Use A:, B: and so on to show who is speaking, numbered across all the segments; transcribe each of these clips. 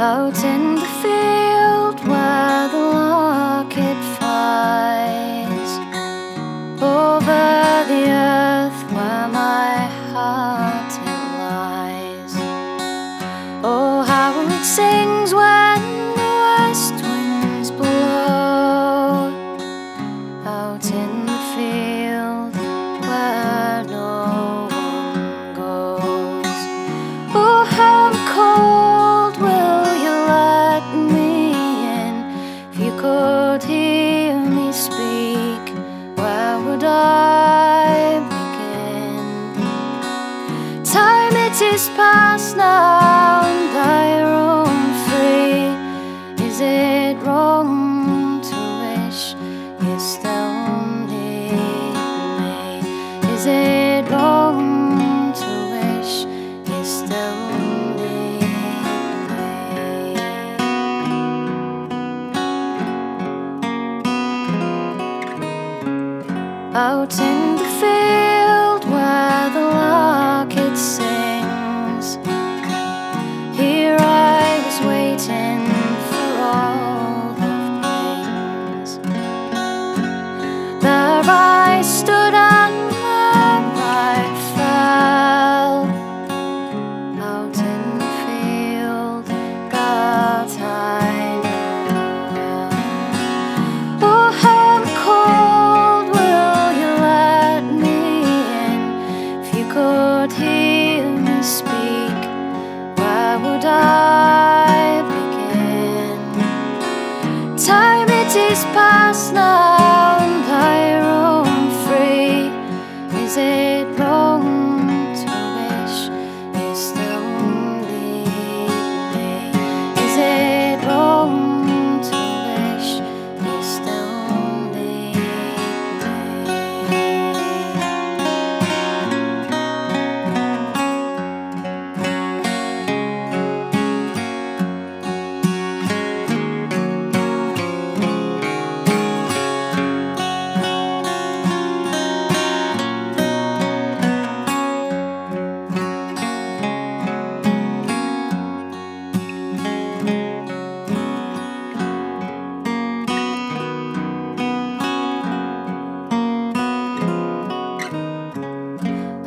A: Out in the field where the lark flies could hear me speak Where would I begin? Time it is past now and I roam free Is it out in the field where the locusts sing.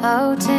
A: out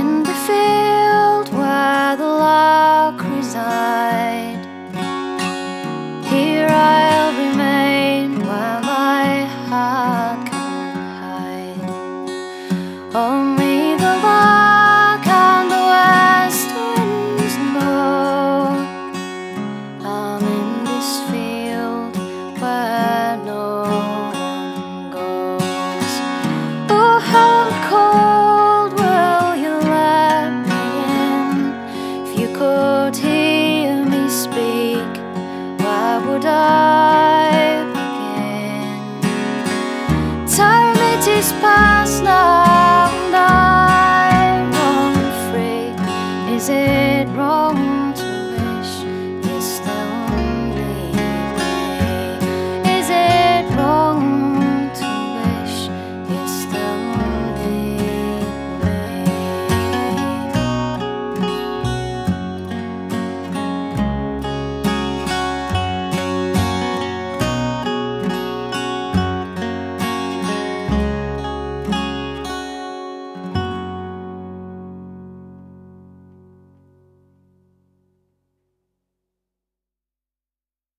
A: Time it is past now.